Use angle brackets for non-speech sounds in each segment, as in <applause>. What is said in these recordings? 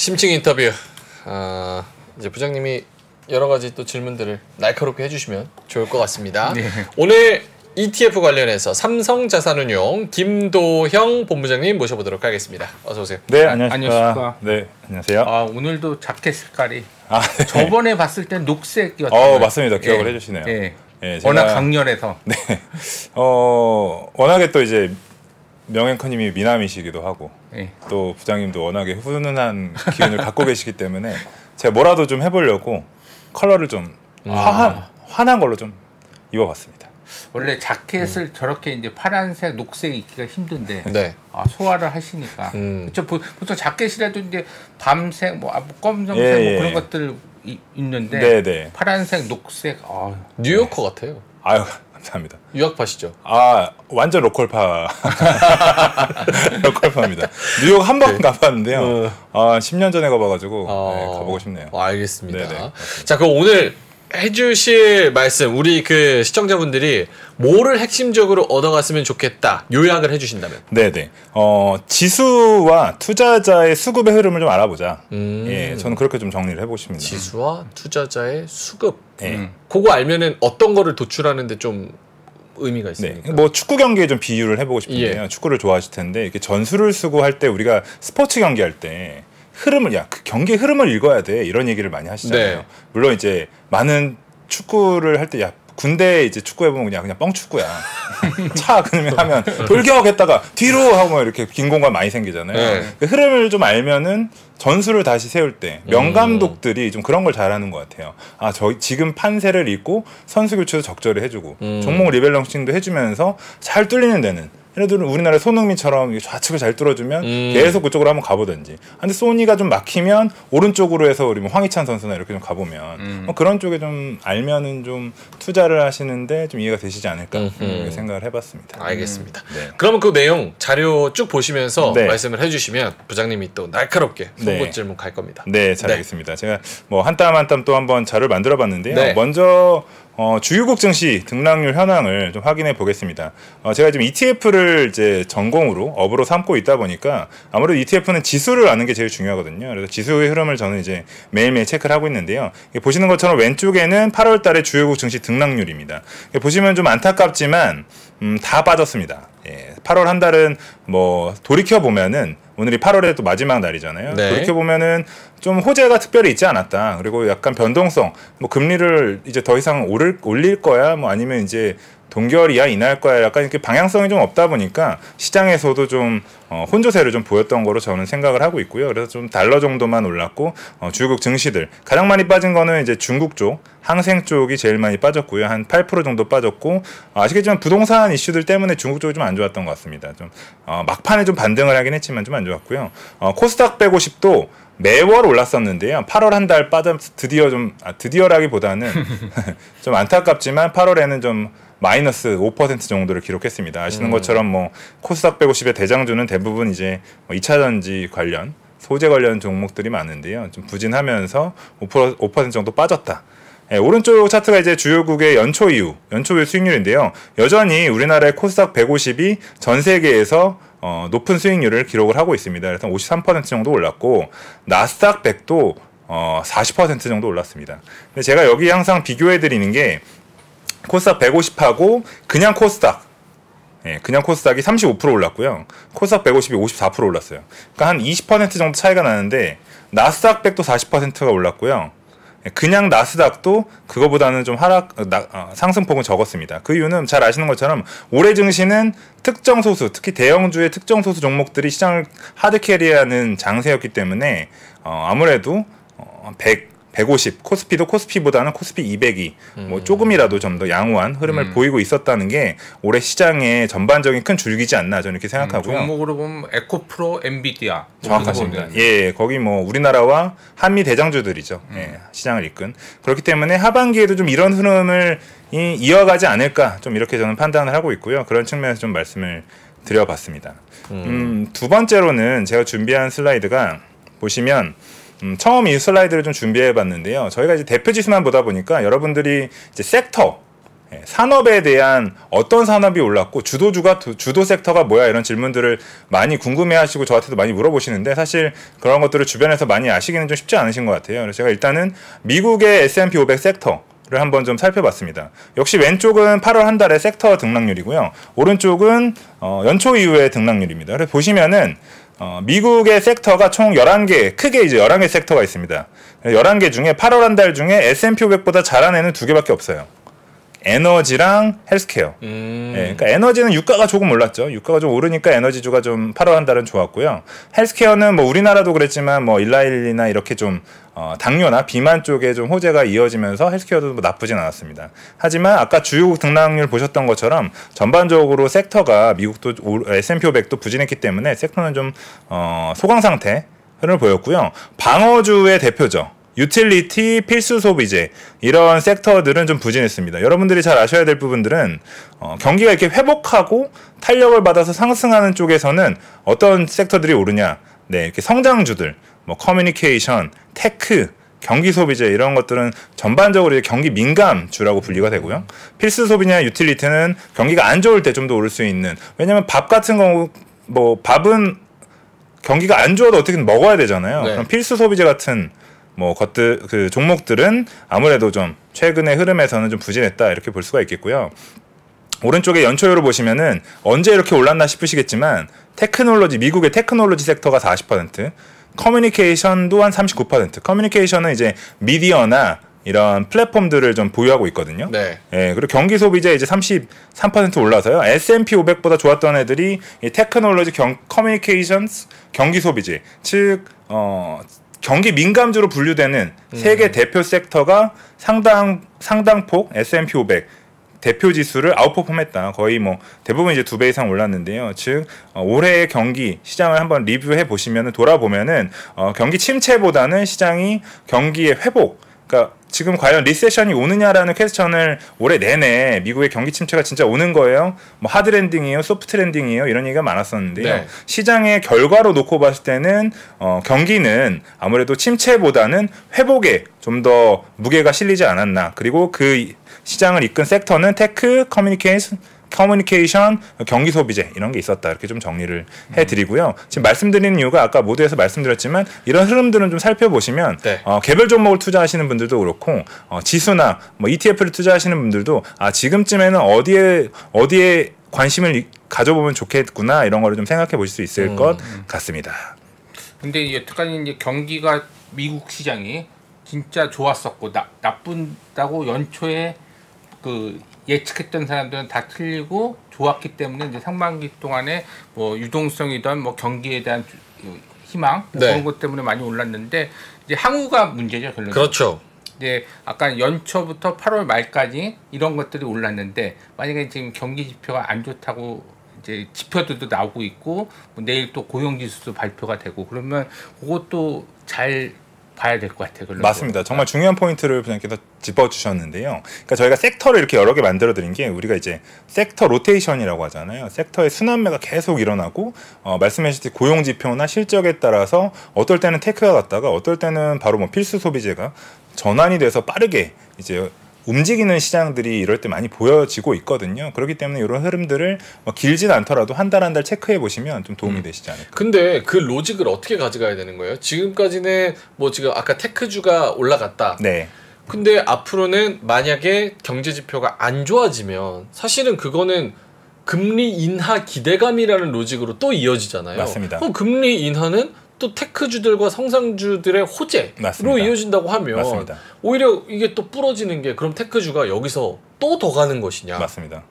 심층 인터뷰. 아, 이제 부장님이 여러 가지 또 질문들을 날카롭게 해주시면 좋을 것 같습니다. 네. 오늘 ETF 관련해서 삼성자산운용 김도형 본부장님 모셔보도록 하겠습니다. 어서 오세요. 네, 아, 안녕하십니까. 안녕하십니까. 네, 안녕하세요. 아 오늘도 자켓 색깔이 아, 네. 저번에 봤을 땐 녹색이었던 어. 맞습니다. 기억을 예. 해주시네요. 예. 예, 제가- 워낙 강렬해서 네. 어, 워낙에 또 이제 명앵커님이 미남이시기도 하고 예. 또 부장님도 워낙에 훈훈한 기운을 갖고 계시기 때문에 제가 뭐라도 좀 해보려고 컬러를 좀 화한, 환한 걸로 좀 입어봤습니다. 원래 자켓을 음. 저렇게 이제 파란색, 녹색 입기가 힘든데 네. 아, 소화를 하시니까 음. 그쵸 보- 보통 자켓이라도 이제 밤색, 뭐 아, 뭐 검정색 예, 뭐 예. 그런 것들 이, 있는데 네, 네. 파란색, 녹색 아, 뉴요커 같아요. 아유, 감사합니다. 유학파시죠? 아 완전 로컬파 <laughs> 로컬파입니다. 뉴욕 한번 가봤는데요. 아 10년 전에 가봐가지고 어, 네, 가보고 싶네요. 어, 알겠습니다. 네네. 자, 그럼 오늘 해주실 말씀 우리 그 시청자분들이 뭐를 핵심적으로 얻어갔으면 좋겠다 요약을 해주신다면. 네네. 어 지수와 투자자의 수급의 흐름을 좀 알아보자. 음. 예, 저는 그렇게 좀 정리를 해보고 싶습니다. 지수와 투자자의 수급. 예. 음. 그거 알면은 어떤 거를 도출하는데 좀 의미가 네, 있습니까? 뭐 축구 경기에 좀 비유를 해보고 싶은데요. 예. 축구를 좋아하실 텐데 이렇게 전술을 쓰고 할 때 우리가 스포츠 경기 할 때 흐름을 야 그 경기의 흐름을 읽어야 돼 이런 얘기를 많이 하시잖아요. 네. 물론 이제 많은 축구를 할 때 야 군대 이제 축구 해 보면 그냥 그냥 뻥 축구야. <laughs> 차 그러면 하면 돌격 했다가 뒤로 하고 막 이렇게 빈 공간 많이 생기잖아요. 네. 그 흐름을 좀 알면은 전술을 다시 세울 때 명감독들이 좀 그런 걸 잘하는 것 같아요. 아, 저 지금 판세를 읽고 선수 교체도 적절히 해주고 음. 종목 리밸런싱도 해주면서 잘 뚫리는 데는 들어 우리나라 손흥민처럼 좌측을 잘 뚫어주면 음. 계속 그쪽으로 한번 가보든지. 아, 근데 소니가 좀 막히면 오른쪽으로 해서 우리 뭐 황희찬 선수나 이렇게 좀 가보면 음. 뭐 그런 쪽에 좀 알면은 좀 투자를 하시는데 좀 이해가 되시지 않을까 생각을 해봤습니다. 알겠습니다. 네. 그러면 그 내용 자료 쭉 보시면서 네. 말씀을 해주시면 부장님이 또 날카롭게 네. 송곳 질문 갈 겁니다. 네, 잘 네. 알겠습니다. 제가 뭐 한 땀 한 땀 또 한번 자료를 만들어 봤는데요. 네. 먼저 어, 주유국 증시 등락률 현황을 좀 확인해 보겠습니다. 어, 제가 지금 ETF를 이제 전공으로 업으로 삼고 있다 보니까 아무래도 ETF는 지수를 아는 게 제일 중요하거든요. 그래서 지수의 흐름을 저는 이제 매일매일 체크를 하고 있는데요. 보시는 것처럼 왼쪽에는 8월 달에 주요국 증시 등락 률입니다. 이게 보시면 좀 안타깝지만 음, 다 빠졌습니다. 예, 8월 한 달은 뭐 돌이켜 보면은 오늘이 8월의 또 마지막 날이잖아요. 네. 돌이켜 보면은 좀 호재가 특별히 있지 않았다. 그리고 약간 변동성, 뭐 금리를 이제 더 이상 오를, 올릴 거야, 뭐 아니면 이제 동결이야 인할 거야 약간 이렇게 방향성이 좀 없다 보니까 시장에서도 좀 어, 혼조세를 좀 보였던 거로 저는 생각을 하고 있고요. 그래서 좀 달러 정도만 올랐고 어, 주요국 증시들 가장 많이 빠진 거는 이제 중국 쪽 항생 쪽이 제일 많이 빠졌고요. 한 8% 정도 빠졌고 어, 아시겠지만 부동산 이슈들 때문에 중국 쪽이 좀 안 좋았던 것 같습니다. 좀 어, 막판에 좀 반등을 하긴 했지만 좀 안 좋았고요. 어, 코스닥 150도 매월 올랐었는데요. 8월 한 달 빠져 드디어 좀 아, 드디어라기보다는 <laughs> 좀 안타깝지만 8월에는 좀 마이너스 5% 정도를 기록했습니다. 아시는 음. 것처럼 뭐 코스닥 150의 대장주는 대부분 이제 뭐 2차 전지 관련 소재 관련 종목들이 많은데요. 좀 부진하면서 5%, 5% 정도 빠졌다. 예, 오른쪽 차트가 이제 주요국의 연초 이후, 연초 이후 수익률인데요. 여전히 우리나라의 코스닥 150이 전 세계에서 어, 높은 수익률을 기록을 하고 있습니다. 그래서 53% 정도 올랐고 나스닥 100도 어, 40% 정도 올랐습니다. 근데 제가 여기 항상 비교해 드리는 게 코스닥 150하고 그냥 코스닥 예, 그냥 코스닥이 35% 올랐고요. 코스닥 150이 54% 올랐어요. 그러니까 한 20% 정도 차이가 나는데 나스닥 100도 40%가 올랐고요. 예, 그냥 나스닥도 그거보다는 좀 하락 어, 나- 어, 상승폭은 적었습니다. 그 이유는 잘 아시는 것처럼 올해 증시는 특정 소수, 특히 대형주의 특정 소수 종목들이 시장을 hard carry하는 장세였기 때문에 어, 아무래도 어, 100 150 코스피도 코스피보다는 코스피 200이 뭐 조금이라도 좀 더 양호한 흐름을 음. 보이고 있었다는 게 올해 시장의 전반적인 큰 줄기지 않나 저는 이렇게 생각하고요. 종목으로 보면 에코프로, 엔비디아 뭐 정확하십니다. 예, 거기 뭐 우리나라와 한미 대장주들이죠. 예, 시장을 이끈. 그렇기 때문에 하반기에도 좀 이런 흐름을 이, 이어가지 않을까 좀 이렇게 저는 판단을 하고 있고요. 그런 측면에서 좀 말씀을 드려봤습니다. 음, 두 번째로는 제가 준비한 슬라이드가 보시면 음, 처음 이 슬라이드를 좀 준비해 봤는데요. 저희가 이제 대표 지수만 보다 보니까 여러분들이 이제 섹터 예, 산업에 대한 어떤 산업이 올랐고 주도주가 두- 주도 섹터가 뭐야 이런 질문들을 많이 궁금해하시고 저한테도 많이 물어보시는데 사실 그런 것들을 주변에서 많이 아시기는 좀 쉽지 않으신 것 같아요. 그래서 제가 일단은 미국의 S&P 500 섹터 를 한번 좀 살펴봤습니다. 역시 왼쪽은 8월 한 달의 섹터 등락률이고요. 오른쪽은 어, 연초 이후의 등락률입니다. 그래서 보시면은 어, 미국의 섹터가 총 11개, 크게 이제 11개 섹터가 있습니다. 11개 중에 8월 한 달 중에 S&P 500보다 잘한 애는 두 개밖에 없어요. 에너지랑 헬스케어. 음. 예, 그러니까 에너지는 유가가 조금 올랐죠. 유가가 좀 오르니까 에너지주가 좀 8월 한 달은 좋았고요. healthcare는 뭐 우리나라도 그랬지만 뭐 일라이 릴리나 이렇게 좀 어, 당뇨나 비만 쪽에 좀 호재가 이어지면서 healthcare도 뭐 나쁘진 않았습니다. 하지만 아까 주요 등락률 보셨던 것처럼 전반적으로 섹터가 미국도 오- S&P 500도 부진했기 때문에 섹터는 좀 어, 소강 상태 를 보였고요. 방어주의 대표죠. 유틸리티, 필수 소비재 이런 섹터들은 좀 부진했습니다. 여러분들이 잘 아셔야 될 부분들은 어, 경기가 이렇게 회복하고 탄력을 받아서 상승하는 쪽에서는 어떤 섹터들이 오르냐? 네, 이렇게 성장주들, 뭐 커뮤니케이션, tech, 경기 소비재 이런 것들은 전반적으로 이제 경기 민감주라고 분류가 되고요. 필수 소비재나 유틸리티는 경기가 안 좋을 때 좀 더 오를 수 있는 왜냐면 밥 같은 경우 뭐 밥은 경기가 안 좋아도 어떻게든 먹어야 되잖아요. 네. 그럼 필수 소비재 같은 뭐 것들 그 종목들은 아무래도 좀 최근의 흐름에서는 좀 부진했다 이렇게 볼 수가 있겠고요. 오른쪽에 연초율을 보시면은 언제 이렇게 올랐나 싶으시겠지만 테크놀로지 미국의 테크놀로지 섹터가 40%, 커뮤니케이션도 한 39%. 커뮤니케이션은 이제 미디어나 이런 플랫폼들을 좀 보유하고 있거든요. 네. 예, 그리고 경기 소비재 이제 33% 올라서요. S&P 500보다 좋았던 애들이 이 테크놀로지, 경, communications, 경기 소비재, 즉 어, 경기 민감주로 분류되는 세 개 대표 섹터가 상당 상당폭 S&P 500 대표 지수를 아웃퍼폼했다. 거의 뭐 대부분 이제 두 배 이상 올랐는데요. 즉 어, 올해의 경기 시장을 한번 리뷰해 보시면은 돌아보면은 어, 경기 침체보다는 시장이 경기의 회복. 그러니까 지금 과연 recession이 오느냐라는 question을 올해 내내 미국의 경기 침체가 진짜 오는 거예요. 뭐 hard landing이에요, soft landing이에요 이런 얘기가 많았었는데요. 네. 시장의 결과로 놓고 봤을 때는 어, 경기는 아무래도 침체보다는 회복에 좀 더 무게가 실리지 않았나. 그리고 그 이- 시장을 이끈 섹터는 tech, 커뮤니케이션, 커뮤니케이션, 경기 소비재 이런 게 있었다. 이렇게 좀 정리를 해드리고요. 지금 말씀드리는 이유가 아까 모두에서 말씀드렸지만 이런 흐름들은 좀 살펴보시면 네. 어, 개별 종목을 투자하시는 분들도 그렇고 어, 지수나 뭐 ETF를 투자하시는 분들도 아 지금쯤에는 어디에 어디에 관심을 이- 가져보면 좋겠구나 이런 거를 좀 생각해 보실 수 있을 음. 것 같습니다. 근데 여태까지 이제 경기가 미국 시장이 진짜 좋았었고 나, 나쁜다고 연초에 그 예측했던 사람들은 다 틀리고 좋았기 때문에 이제 상반기 동안에 뭐 유동성이든 뭐 경기에 대한 희망 네. 그런 것 때문에 많이 올랐는데 이제 항우가 문제죠 결론. 그렇죠. 이제 아까 연초부터 8월 말까지 이런 것들이 올랐는데 만약에 지금 경기 지표가 안 좋다고 이제 지표들도 나오고 있고 뭐 내일 또 고용 지수도 발표가 되고 그러면 그것도 잘 봐야 될 것 같아요. 맞습니다. 정말 중요한 포인트를 부장님께서 짚어주셨는데요. 그러니까 저희가 섹터를 이렇게 여러 개 만들어 드린 게 우리가 이제 섹터 로테이션이라고 하잖아요. 섹터의 순환매가 계속 일어나고 어, 말씀하셨듯이 고용 지표나 실적에 따라서 어떨 때는 tech가 갔다가 어떨 때는 바로 뭐 필수 소비재가 전환이 돼서 빠르게 이제 움직이는 시장들이 이럴 때 많이 보여지고 있거든요. 그렇기 때문에 이런 흐름들을 뭐 길진 않더라도 한 달 한달 체크해 보시면 좀 도움이 되시지 않을까. 근데 그 로직을 어떻게 가져가야 되는 거예요? 지금까지는 뭐 지금 아까 테크주가 올라갔다. 네. 근데 앞으로는 만약에 경제 지표가 안 좋아지면 사실은 그거는 금리 인하 기대감이라는 로직으로 또 이어지잖아요. 맞습니다. 그럼 금리 인하는 또 테크주들과 성장주들의 호재로 맞습니다. 이어진다고 하면 맞습니다. 오히려 이게 또 부러지는 게 그럼 테크주가 여기서 또 더 가는 것이냐? 맞습니다.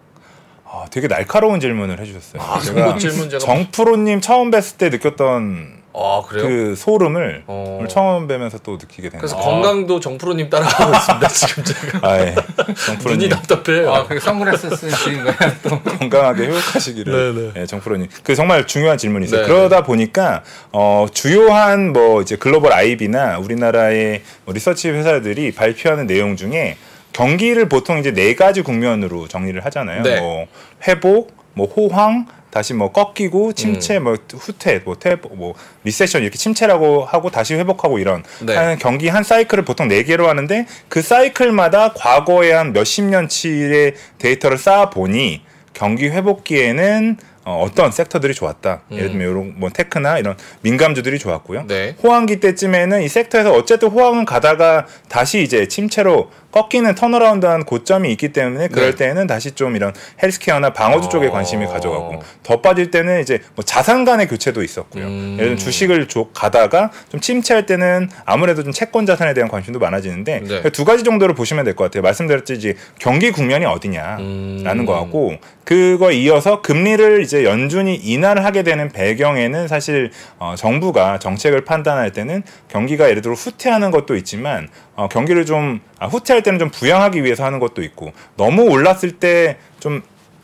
아, 되게 날카로운 질문을 해주셨어요. 아, 제가 그 질문 제가 정프로님 처음 뵀을 때 느꼈던 아 그래요? 그 소름을 어. 처음 뵈면서 또 느끼게 되네요. 그래서 아. 건강도 정프로님 따라가고 있습니다. <laughs> 지금 제가 아, 예. 눈이 정프로님 답답해요. 아, 그 선글라스 쓰는 거야 또. <laughs> 건강하게 회복하시기를. 네네. 예, 정프로님. 그 정말 중요한 질문이세요. 네. 그러다 보니까 어, 주요한 뭐 이제 글로벌 IB나 우리나라의 뭐 리서치 회사들이 발표하는 내용 중에 경기를 보통 이제 네 가지 국면으로 정리를 하잖아요. 네. 뭐 회복, 뭐 호황, 다시 뭐 꺾이고 침체 뭐 후퇴 뭐퇴뭐 recession 이렇게 침체라고 하고 다시 회복하고 이런 네. 한 경기 한 사이클을 보통 네 개로 하는데 그 사이클마다 과거에 한 몇십 년치의 데이터를 쌓아 보니 경기 회복기에는 어, 어떤 섹터들이 좋았다. 예를 들면 이런 뭐 테크나 이런 민감주들이 좋았고요. 네. 호황기 때쯤에는 이 섹터에서 어쨌든 호황은 가다가 다시 이제 침체로 꺾이는 턴어라운드한 고점이 있기 때문에 그럴 네. 때는 다시 좀 이런 헬스케어나 방어주 어. 쪽에 관심이 가져가고 더 빠질 때는 이제 뭐 자산 간의 교체도 있었고요. 음. 예를 들면 주식을 쭉 가다가 좀 침체할 때는 아무래도 좀 채권 자산에 대한 관심도 많아지는데 네. 두 가지 정도로 보시면 될 것 같아요. 말씀드렸듯이 이제 경기 국면이 어디냐라는 음. 거 같고 그거 이어서 금리를 이제 연준이 인하를 하게 되는 배경에는 사실 어, 정부가 정책을 판단할 때는 경기가 예를 들어 후퇴하는 것도 있지만 어, 경기를 좀 아, 후퇴할 때는 좀 부양하기 위해서 하는 것도 있고 너무 올랐을 때좀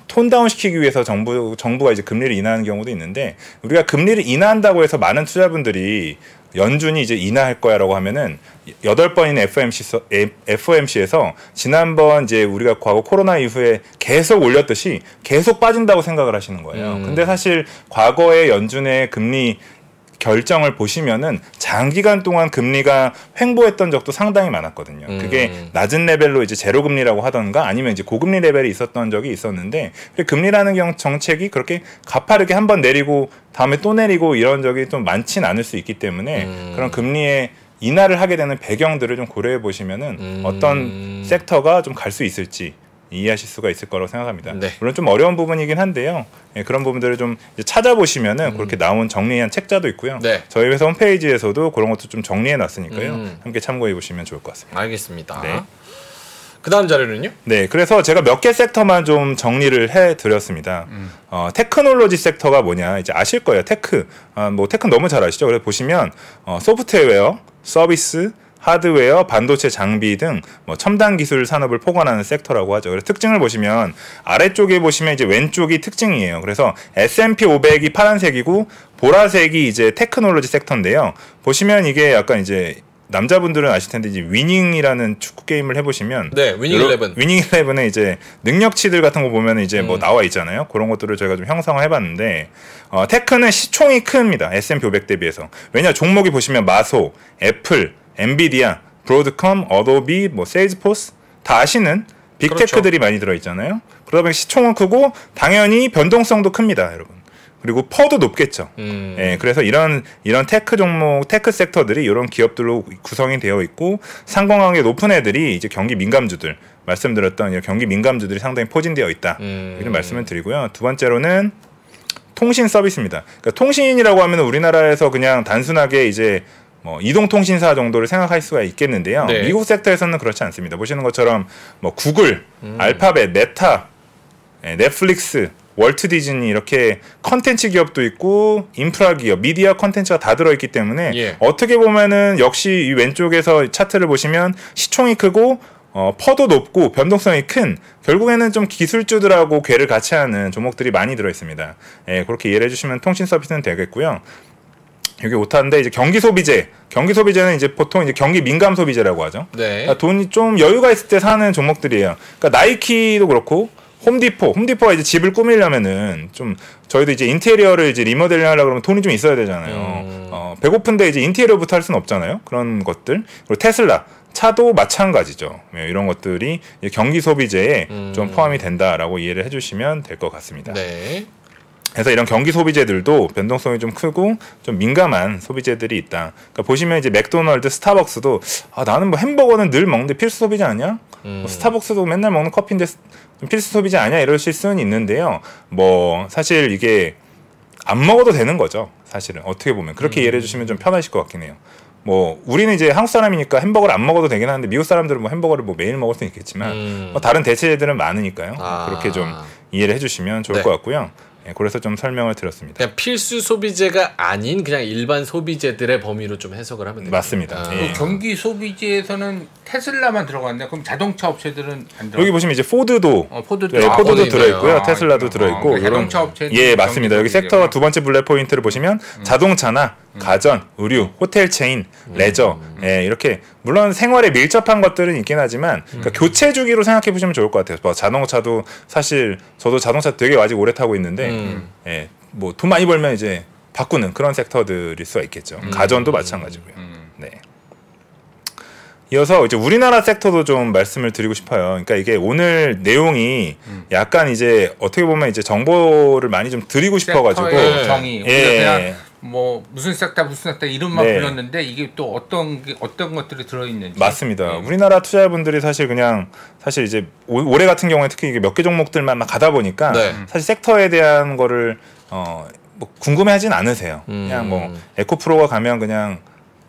톤다운 시키기 위해서 정부 정부가 이제 금리를 인하하는 경우도 있는데 우리가 금리를 인하한다고 해서 많은 투자분들이 연준이 이제 인하할 거야라고 하면은 여덟 번인 FOMC FOMC에서 지난번 이제 우리가 과거 코로나 이후에 계속 올렸듯이 계속 빠진다고 생각을 하시는 거예요. 음. 근데 사실 과거의 연준의 금리 결정을 보시면은 장기간 동안 금리가 횡보했던 적도 상당히 많았거든요. 그게 음. 낮은 레벨로 이제 제로 금리라고 하던가 아니면 이제 고금리 레벨이 있었던 적이 있었는데 금리라는 경 정책이 그렇게 가파르게 한 번 내리고 다음에 또 내리고 이런 적이 좀 많진 않을 수 있기 때문에 음. 그런 금리의 인하를 하게 되는 배경들을 좀 고려해 보시면은 음. 어떤 섹터가 좀 갈 수 있을지 이해하실 수가 있을 거라고 생각합니다. 네. 물론 좀 어려운 부분이긴 한데요. 예, 그런 부분들을 좀 이제 찾아보시면은 그렇게 나온 정리한 책자도 있고요. 음. 네. 저희 회사 홈페이지에서도 그런 것도 좀 정리해 놨으니까요. 음. 함께 참고해 보시면 좋을 것 같습니다. 알겠습니다. 네. 그 다음 자료는요? 네, 그래서 제가 몇 개 섹터만 좀 정리를 해 드렸습니다. 어, 테크놀로지 섹터가 뭐냐 이제 아실 거예요. tech, 아, 뭐 tech 너무 잘 아시죠? 그래서 보시면 어, 소프트웨어, 서비스, 하드웨어, 반도체 장비 등 뭐 첨단 기술 산업을 포괄하는 섹터라고 하죠. 그래서 특징을 보시면 아래쪽에 보시면 이제 왼쪽이 특징이에요. 그래서 S&P 500이 파란색이고 보라색이 이제 테크놀로지 섹터인데요. 보시면 이게 약간 이제 남자분들은 아실 텐데 이제 위닝이라는 축구 게임을 해보시면 네, 위닝 여러- 일레븐. 위닝 일레븐에 이제 능력치들 같은 거 보면 이제 뭐 음. 나와 있잖아요. 그런 것들을 저희가 좀 형성을 해봤는데 어, 테크는 시총이 큽니다. S&P 500 대비해서. 왜냐 종목이 보시면 마소, 애플, 엔비디아, 브로드컴, 어도비, 뭐 세일즈포스 다 아시는 빅테크들이 많이 들어 있잖아요. 그러다 보니 시총은 크고 당연히 변동성도 큽니다, 여러분. 그리고 PER도 높겠죠. 음. 예, 그래서 이런 이런 테크 종목, 테크 섹터들이 이런 기업들로 구성이 되어 있고 상공하게 높은 애들이 이제 경기 민감주들 말씀드렸던 이런 경기 민감주들이 상당히 포진되어 있다. 음. 이런 말씀을 드리고요. 두 번째로는 통신 서비스입니다. 그러니까 통신이라고 하면 우리나라에서 그냥 단순하게 이제 뭐 이동통신사 정도를 생각할 수가 있겠는데요. 네. 미국 섹터에서는 그렇지 않습니다. 보시는 것처럼 뭐 구글, 음. 알파벳, 메타, 예, 넷플릭스, 월트 디즈니 이렇게 컨텐츠 기업도 있고 인프라 기업, 미디어 컨텐츠가 다 들어있기 때문에 예. 어떻게 보면은 역시 이 왼쪽에서 차트를 보시면 시총이 크고 어, PER도 높고 변동성이 큰 결국에는 좀 기술주들하고 궤를 같이 하는 종목들이 많이 들어 있습니다. 예, 그렇게 이해를 해주시면 통신 서비스는 되겠고요. 여기 오타인데 이제 경기 소비재, 경기 소비재는 이제 보통 이제 경기 민감 소비재라고 하죠. 네. 그러니까 돈이 좀 여유가 있을 때 사는 종목들이에요. 그러니까 나이키도 그렇고 홈디포, 홈디포가 이제 집을 꾸미려면은 좀 저희도 이제 인테리어를 이제 리모델링 하려고 그러면 돈이 좀 있어야 되잖아요. 음. 어, 배고픈데 이제 인테리어부터 할 수는 없잖아요. 그런 것들. 그리고 테슬라. 차도 마찬가지죠. 예, 이런 것들이 경기 소비재에 음. 좀 포함이 된다라고 이해를 해주시면 될 것 같습니다. 네. 그래서 이런 경기 소비재들도 변동성이 좀 크고 좀 민감한 소비재들이 있다. 그러니까 보시면 이제 맥도날드, 스타벅스도 아 나는 뭐 햄버거는 늘 먹는데 필수 소비재 아니야? 음. 뭐 스타벅스도 맨날 먹는 커피인데 좀 필수 소비재 아니야? 이러실 수는 있는데요. 뭐 사실 이게 안 먹어도 되는 거죠. 사실은 어떻게 보면 그렇게 이해해 주시면 좀 편하실 것 같긴 해요. 뭐 우리는 이제 한국 사람이니까 햄버거를 안 먹어도 되긴 하는데 미국 사람들은 뭐 햄버거를 뭐 매일 먹을 수는 있겠지만 음. 뭐 다른 대체들은 많으니까요. 아. 그렇게 좀 이해를 해주시면 좋을 네. 것 같고요. 예, 그래서 좀 설명을 드렸습니다. 그냥 필수 소비재가 아닌 그냥 일반 소비재들의 범위로 좀 해석을 하면 돼요. 맞습니다. 아. 예. 그 경기 소비재에서는 테슬라만 들어갔네. 그럼 자동차 업체들은 안 들어. 여기 보시면 이제 포드도 어, 포드도 네. 포드도 포드 있네요. 들어있고요, 아, 테슬라도 있구나. 들어있고 어, 그 이런 자동차 업체는 예 맞습니다. 여기 소비재구나. 섹터 두 번째 bullet point를 보시면 자동차나 가전, 의류, 호텔 체인, 레저, 음. 예, 이렇게 물론 생활에 밀접한 것들은 있긴 하지만 음. 그러니까 교체 주기로 생각해 보시면 좋을 것 같아요. 뭐 자동차도 사실 저도 자동차 되게 아직 오래 타고 있는데 음. 예, 뭐 돈 많이 벌면 이제 바꾸는 그런 섹터들일 수가 있겠죠. 음. 가전도 마찬가지고요. 음. 네. 이어서 이제 우리나라 섹터도 좀 말씀을 드리고 싶어요. 그러니까 이게 오늘 내용이 음. 약간 이제 어떻게 보면 이제 정보를 많이 좀 드리고 싶어가지고 예. 정의. 우리가 예. 뭐 무슨 섹터 무슨 섹터 이름만 네. 불렀는데 이게 또 어떤 게 어떤 것들이 들어 있는지. 맞습니다. 음. 우리나라 투자자분들이 사실 그냥 사실 이제 올- 올해 같은 경우에 특히 이게 몇 개 종목들만 막 가다 보니까 네. 사실 섹터에 대한 거를 어, 뭐 궁금해하진 않으세요. 음. 그냥 뭐 에코프로가 가면 그냥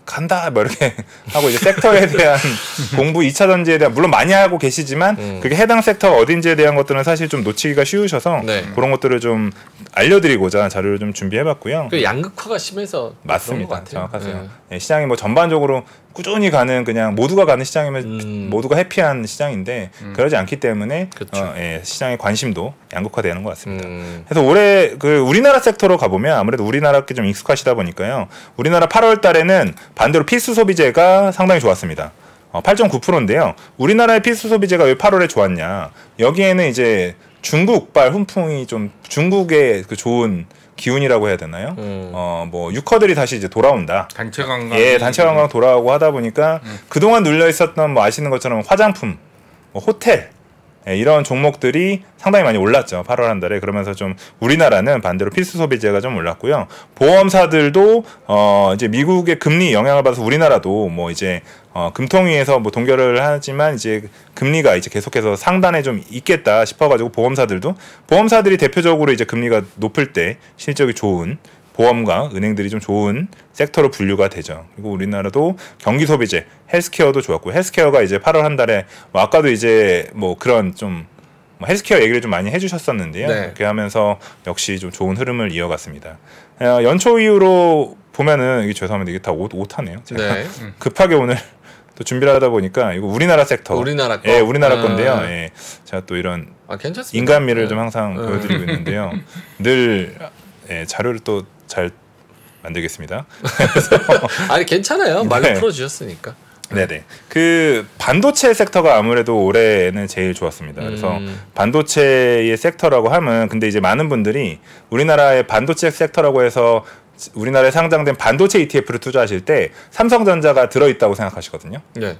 간다 뭐 이렇게 <laughs> 하고 이제 섹터에 대한 <laughs> 공부 2차 전지에 대한 물론 많이 하고 계시지만 음. 그게 해당 섹터가 어딘지에 대한 것들은 사실 좀 놓치기가 쉬우셔서 네. 그런 것들을 좀 알려드리고자 자료를 좀 준비해봤고요. 그 양극화가 심해서 맞습니다. 정확하세요. 네. 예, 시장이 뭐 전반적으로 꾸준히 가는 그냥 모두가 가는 시장이면 음. 모두가 해피한 시장인데 그러지 않기 때문에 그쵸. 어, 예, 시장의 관심도 양극화되는 것 같습니다. 음. 그래서 올해 그 우리나라 섹터로 가보면 아무래도 우리나라께 좀 익숙하시다 보니까요. 우리나라 8월 달에는 반대로 필수 소비재가 상당히 좋았습니다. 어, 8.9%인데요. 우리나라의 필수 소비재가 왜 8월에 좋았냐? 여기에는 이제 중국발 훈풍이 좀 중국의 그 좋은 기운이라고 해야 되나요? 음. 어, 뭐 유커들이 다시 이제 돌아온다. 단체 관광. 예, 단체 관광 돌아오고 하다 보니까 그동안 눌려 있었던 뭐 아시는 것처럼 화장품, 뭐 호텔 예, 이런 종목들이 상당히 많이 올랐죠. 8월 한 달에 그러면서 좀 우리나라는 반대로 필수 소비재가 좀 올랐고요. 보험사들도 어 이제 미국의 금리 영향을 받아서 우리나라도 뭐 이제 어 금통위에서 뭐 동결을 하지만 이제 금리가 이제 계속해서 상단에 좀 있겠다 싶어 가지고 보험사들도 보험사들이 대표적으로 이제 금리가 높을 때 실적이 좋은 보험과 은행들이 좀 좋은 섹터로 분류가 되죠. 그리고 우리나라도 경기 소비재, 헬스케어도 좋았고 헬스케어가 이제 8월 한 달에 뭐 아까도 이제 뭐 그런 좀뭐 헬스케어 얘기를 좀 많이 해주셨었는데요. 네. 이렇게 하면서 역시 좀 좋은 흐름을 이어갔습니다. 어, 연초 이후로 보면은 이게 죄송합니다. 이게 다 오, 오타네요. 제가 네. <laughs> 급하게 오늘 또 준비를 하다 보니까 이거 우리나라 섹터, 우리나라 거. 예, 우리나라 아. 건데요. 예, 제가 또 이런 아 괜찮습니다. 인간미를 네. 좀 항상 네. 보여드리고 있는데요. <laughs> 늘 예, 자료를 또 잘 만들겠습니다. <laughs> 아니 괜찮아요. 말로 네. 풀어주셨으니까. 네네. 그 반도체 섹터가 아무래도 올해는 제일 좋았습니다. 그래서 음. 반도체의 섹터라고 하면 근데 이제 많은 분들이 우리나라의 반도체 섹터라고 해서 우리나라에 상장된 반도체 ETF를 투자하실 때 삼성전자가 들어있다고 생각하시거든요. 네.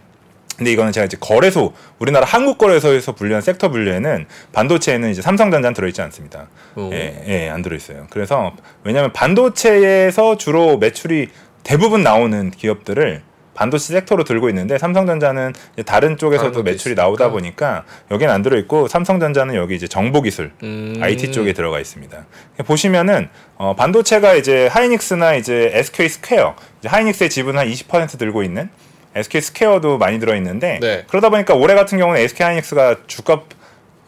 근데 이거는 제가 이제 거래소 우리나라 한국 거래소에서 분류한 섹터 분류에는 반도체에는 이제 삼성전자는 들어있지 않습니다. 오. 예, 예, 안 들어있어요. 그래서 왜냐하면 반도체에서 주로 매출이 대부분 나오는 기업들을 반도체 섹터로 들고 있는데 삼성전자는 다른 쪽에서도 매출이 나오다 있으니까. 보니까 여기는 안 들어 있고 삼성전자는 여기 이제 정보 기술 음. IT 쪽에 들어가 있습니다. 보시면은 어, 반도체가 이제 하이닉스나 이제 SK 스퀘어, 이제 하이닉스의 지분 한 20% 들고 있는 SK 스퀘어도 많이 들어 있는데 네. 그러다 보니까 올해 같은 경우는 SK 하이닉스가 주가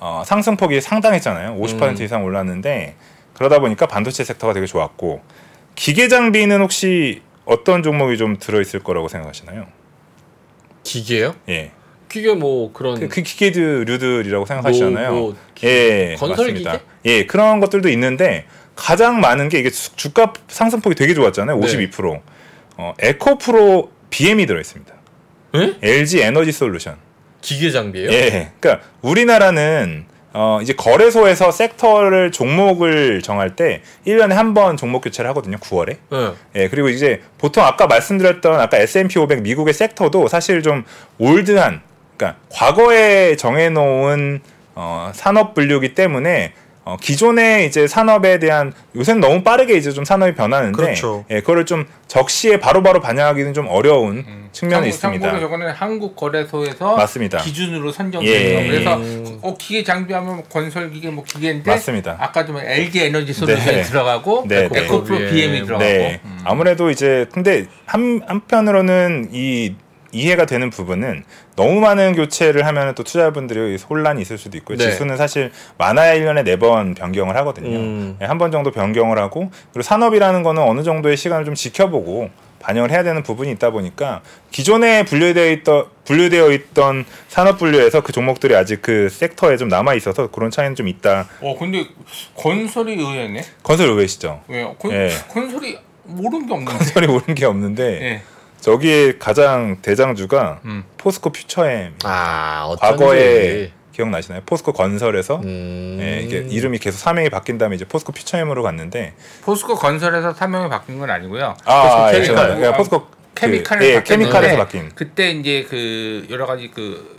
어, 상승폭이 상당했잖아요. 50% 음. 이상 올랐는데 그러다 보니까 반도체 섹터가 되게 좋았고 기계 장비는 혹시 어떤 종목이 좀 들어 있을 거라고 생각하시나요? 기계요? 예. 기계 뭐 그런 그, 그 기계류들이라고 생각하시잖아요. 뭐, 뭐 기- 예, 건설 맞습니다. 기계? 예, 그런 것들도 있는데 가장 많은 게 이게 주- 주가 상승폭이 되게 좋았잖아요. 네. 52%. 어, 에코프로 BM이 들어 있습니다. 에? LG 에너지 솔루션. 기계 장비예요? 예. 그러니까 우리나라는 어, 이제 거래소에서 섹터를 종목을 정할 때 1년에 한 번 종목 교체를 하거든요. 9월에. 네. 예, 그리고 이제 보통 아까 말씀드렸던 아까 S&P 500 미국의 섹터도 사실 좀 올드한 그러니까 과거에 정해 놓은 어, 산업 분류기 때문에 어, 기존의 이제 산업에 대한 요새는 너무 빠르게 이제 좀 산업이 변하는데 그렇죠. 예, 그거를 좀 적시에 바로바로 반영하기는 좀 어려운 측면이 참- 있습니다. 참고로 저거는 한국 거래소에서 맞습니다. 기준으로 예. 선정돼요. 그래서 음. 어 기계 장비하면 건설 기계 뭐 기계인데 맞습니다. 아까 좀 LG 에너지 솔루션이 네. 들어가고 네, 네. 에코프로 네. BM이 들어가고 네. 음. 아무래도 이제 근데 한 한편으로는 이 이해가 되는 부분은 너무 많은 교체를 하면 또 투자자분들이 혼란이 있을 수도 있고요. 네. 지수는 사실 많아야 1년에 4번 변경을 하거든요. 음. 한번 정도 변경을 하고 그리고 산업이라는 거는 어느 정도의 시간을 좀 지켜보고 반영을 해야 되는 부분이 있다 보니까 기존에 분류되어 있던 분류되어 있던 산업 분류에서 그 종목들이 아직 그 섹터에 좀 남아 있어서 그런 차이는 좀 있다. 어 근데 건설이 의외네. 건설 의외시죠? 왜요? 건, 예. 건설이 모르는 게 없는데. 건설이 오른 게 없는데 예. 저기에 가장 대장주가 음. 포스코 퓨처엠 아. 과거에 기억나시나요? 포스코 건설에서 음. 예, 이게 이름이 계속 사명이 바뀐 다음에 이제 포스코 퓨처엠으로 갔는데 포스코 건설에서 사명이 바뀐 건 아니고요. 아, 예, 케미칼. 죄송합니다. 그러니까 포스코 그, 케미칼에서 예, 케미칼에서 바뀐 그때 이제 그 여러 가지 그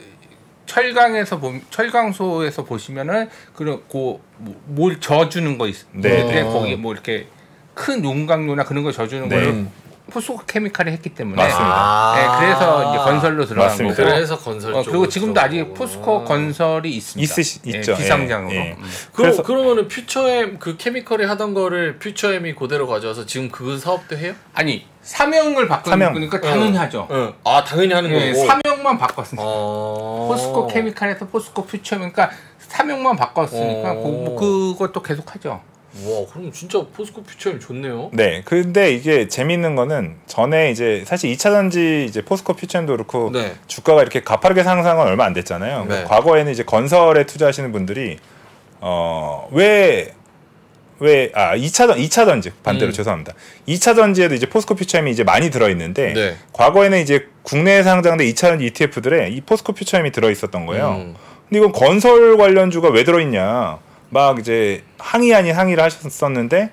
철강에서 보 철강소에서 보시면은 그런 고뭘 져주는 거 있. 네. 네. 어. 거기 뭐 이렇게 큰 용광로나 그런 거 져주는 네. 거를 포스코 케미칼이 했기 때문에. 맞습니다. 아. 네, 그래서 이제 건설로 들어간 맞습니다. 거고. 그래서 건설 어, 쪽 그리고 지금도 아직 포스코 건설이 있습니다. 있으시- 예, 있죠. 비상장으로. 예, 예. 음. 그럼 그러면은 퓨처엠 그 케미컬이 하던 거를 퓨처엠이 그대로 가져와서 지금 그 사업도 해요? 아니 사명을 사명. 바꾸니까 당연히 어. 하죠. 응. 아 당연히 하는 예, 거고. 사명만 바꿨습니다. 어. 포스코 케미칼에서 포스코 퓨처니까 사명만 바꿨으니까 어. 그, 뭐 그것도 계속 하죠. 와 그럼 진짜 포스코 퓨처엠 좋네요. 네, 근데 이게 재밌는 거는 전에 이제 사실 2차 전지 이제 포스코 퓨처엠도 그렇고 네. 주가가 이렇게 가파르게 상승은 얼마 안 됐잖아요. 네. 과거에는 이제 건설에 투자하시는 분들이 어왜 왜, 아, 2차, 전 2차 전지, 반대로 음. 죄송합니다. 2차 전지에도 이제 포스코 퓨처엠이 이제 많이 들어있는데, 네. 과거에는 이제 국내에 상장된 2차 전지 ETF들에 이 포스코 퓨처엠이 들어있었던 거예요. 음. 근데 이건 건설 관련주가 왜 들어있냐. 막 이제 항의 아닌 항의를 하셨었는데,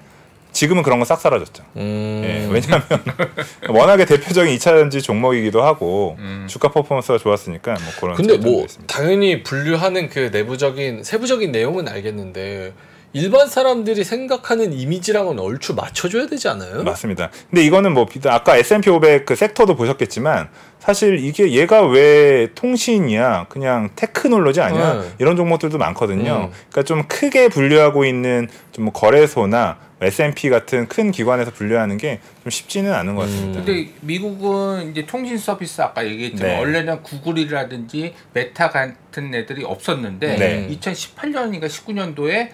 지금은 그런 건 싹 사라졌죠. 음. 예, 왜냐하면 <laughs> 워낙에 대표적인 2차 전지 종목이기도 하고 음. 주가 퍼포먼스가 좋았으니까 뭐 그런 근데 뭐 있습니다. 당연히 분류하는 그 내부적인 세부적인 내용은 알겠는데 일반 사람들이 생각하는 이미지랑은 얼추 맞춰줘야 되지 않아요? 맞습니다. 근데 이거는 뭐 아까 S&P 500 그 섹터도 보셨겠지만 사실 이게 얘가 왜 통신이야 그냥 테크놀로지 아니야 네. 이런 종목들도 많거든요. 음. 그러니까 좀 크게 분류하고 있는 좀뭐 거래소나 S&P 같은 큰 기관에서 분류하는 게 좀 쉽지는 않은 것 같습니다. 음. 근데 미국은 이제 통신 서비스 아까 얘기했지만 네. 원래는 구글이라든지 메타 같은 애들이 없었는데 네. 2018년인가 19년도에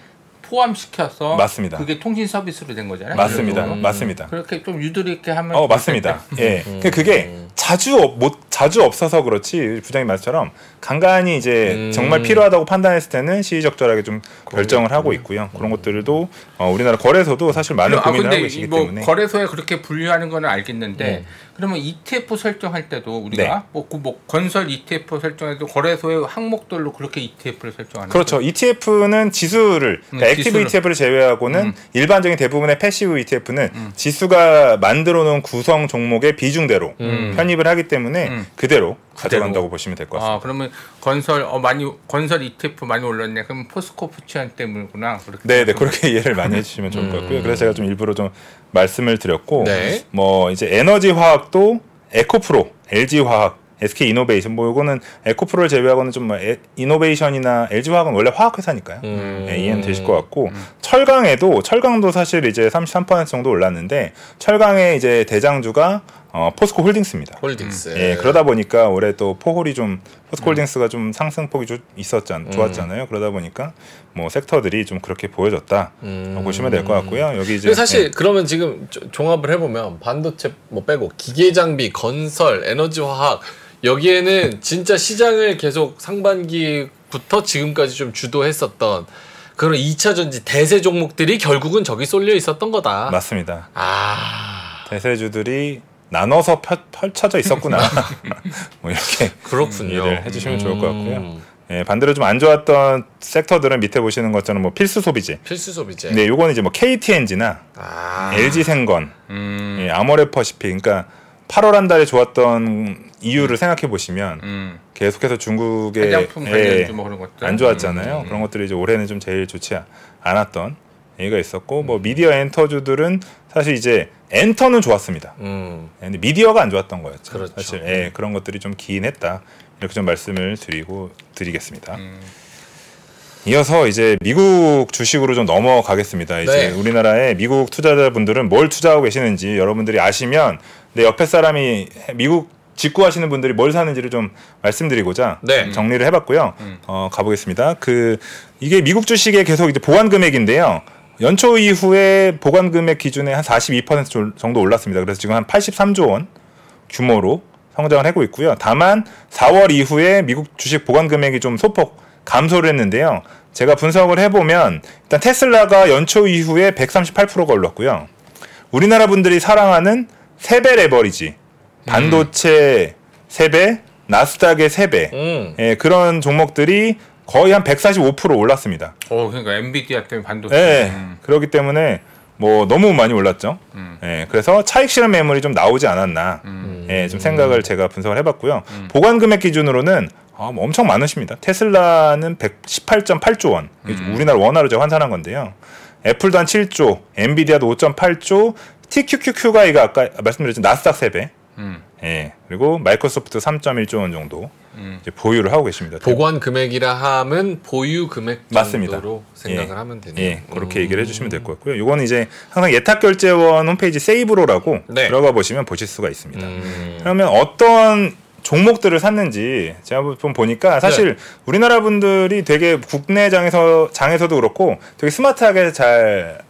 포함시켜서 맞습니다. 그게 통신 서비스로 된 거잖아요. 맞습니다. 그래서 맞습니다. 그렇게 좀 유도리 있게 하면 어 맞습니다. 예, 음. 그 그게 자주 없- 못 자주 없어서 그렇지 부장님 말처럼 간간히 이제 음. 정말 필요하다고 판단했을 때는 시의적절하게 좀 결정을 하고 있고요. 그런 것들도 어, 우리나라 거래소도 사실 많은 아 고민을 하고 계시기 뭐 때문에 거래소에 그렇게 분류하는 거는 알겠는데 음. 그러면 ETF 설정할 때도 우리가 네. 뭐, 그뭐 건설 ETF 설정해도 거래소의 항목들로 그렇게 ETF를 설정하는 그렇죠. ETF는 지수를 그러니까 음, 액티브 지수를. ETF를 제외하고는 음. 일반적인 대부분의 패시브 ETF는 지수가 만들어 놓은 구성 종목의 비중대로 음. 편입을 하기 때문에 음. 그대로 가져간다고 보시면 될 것 같습니다. 아 그러면 건설 어 많이 건설 ETF 많이 올랐네. 그럼 포스코 푸치안 때문이구나. 그렇게 네, 네 좀- 그렇게 이해를 많이 해 주시면 좋을 것 같고요. 그래서 제가 좀 일부러 좀 말씀을 드렸고, 네. 뭐 이제 에너지 화학도 에코프로, LG 화학, SK 이노베이션, 뭐 이거는 에코프로를 제외하고는 좀 뭐 이노베이션이나 LG 화학은 원래 화학 회사니까요. 음. 예, 이해는 되실 것 같고 철강에도 철강도 사실 이제 33% 정도 올랐는데 철강의 이제 대장주가 어, 포스코 홀딩스입니다. 홀딩스. 예, 그러다 보니까 올해 또 포홀이 좀 포스코 홀딩스가 좀 상승폭이 좀 있었잖, 좋았잖아요. 그러다 보니까 뭐 섹터들이 좀 그렇게 보여졌다 음. 보시면 될 것 같고요. 여기 이제 사실 네, 그러면 지금 조- 종합을 해보면 반도체 뭐 빼고 기계 장비, 건설, 에너지 화학 여기에는 진짜 시장을 계속 상반기부터 지금까지 좀 주도했었던 그런 2차 전지 대세 종목들이 결국은 저기 쏠려 있었던 거다. 맞습니다. 아 대세주들이 나눠서 펼, 펼쳐져 있었구나. <laughs> 뭐 이렇게 그렇군요. 이해를 해주시면 좋을 것 같고요. 음, 예, 반대로 좀 안 좋았던 섹터들은 밑에 보시는 것처럼 뭐 필수 소비재. 필수 소비재. 네, 요거는 이제 뭐 KTNG나 아 LG 생건, 음. 예, 아모레퍼시픽. 그러니까 8월 한 달에 좋았던 이유를 생각해 보시면 음. 계속해서 중국의 예, 관련주 뭐 그런 것들 안 좋았잖아요. 음. 그런 것들이 이제 올해는 좀 제일 좋지 않았던 얘기가 있었고 음. 뭐 미디어 엔터주들은 사실 이제 엔터는 좋았습니다. 음. 근데 미디어가 안 좋았던 거였죠. 그렇죠. 사실 예, 그런 것들이 좀 기인했다. 이렇게 좀 말씀을 드리고 드리겠습니다. 음. 이어서 이제 미국 주식으로 좀 넘어가겠습니다. 이제 네. 우리나라의 미국 투자자분들은 뭘 투자하고 계시는지 여러분들이 아시면 내 옆에 사람이 미국 직구하시는 분들이 뭘 사는지를 좀 말씀드리고자 네. 정리를 해봤고요. 음. 어, 가보겠습니다. 그 이게 미국 주식의 계속 이제 보관 금액인데요. 연초 이후에 보관 금액 기준에 한 42% 정도 올랐습니다. 그래서 지금 한 83조 원 규모로 성장을 하고 있고요. 다만 4월 이후에 미국 주식 보관 금액이 좀 소폭 감소를 했는데요. 제가 분석을 해보면 일단 테슬라가 연초 이후에 138%가 올랐고요. 우리나라 분들이 사랑하는 세배 레버리지 반도체 세배 나스닥의 세배 음. 예, 그런 종목들이 거의 한 145% 올랐습니다. 어 그러니까 엔비디아 때문에 반도체. 예. 음. 그렇기 때문에 뭐 너무 많이 올랐죠. 음. 예. 그래서 차익 실현 매물이 좀 나오지 않았나. 음. 예, 좀 생각을 제가 분석을 해봤고요. 보관 금액 기준으로는 아, 뭐 엄청 많으십니다. 테슬라는 118.8조 원. 음. 우리나라 원화로 제가 환산한 건데요. 애플도 한 7조, 엔비디아도 5.8조, TQQQ가 이거 아까 말씀드렸죠 나스닥 3배. 음. 예. 그리고 마이크로소프트 3.1조 원 정도 음. 이제 보유를 하고 계십니다. 보관 금액이라 함은 보유 금액 맞습니다. 정도로 생각을 예. 하면 되네요. 예, 그렇게 음. 얘기를 해주시면 될 것 같고요. 이거는 이제 항상 예탁결제원 홈페이지 세이브로라고 네. 들어가 보시면 보실 수가 있습니다. 음. 그러면 어떤 종목들을 샀는지 제가 좀 보니까 사실 네. 우리나라 분들이 되게 국내 장에서 장에서도 그렇고 되게 스마트하게 잘